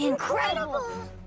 Incredible! Incredible.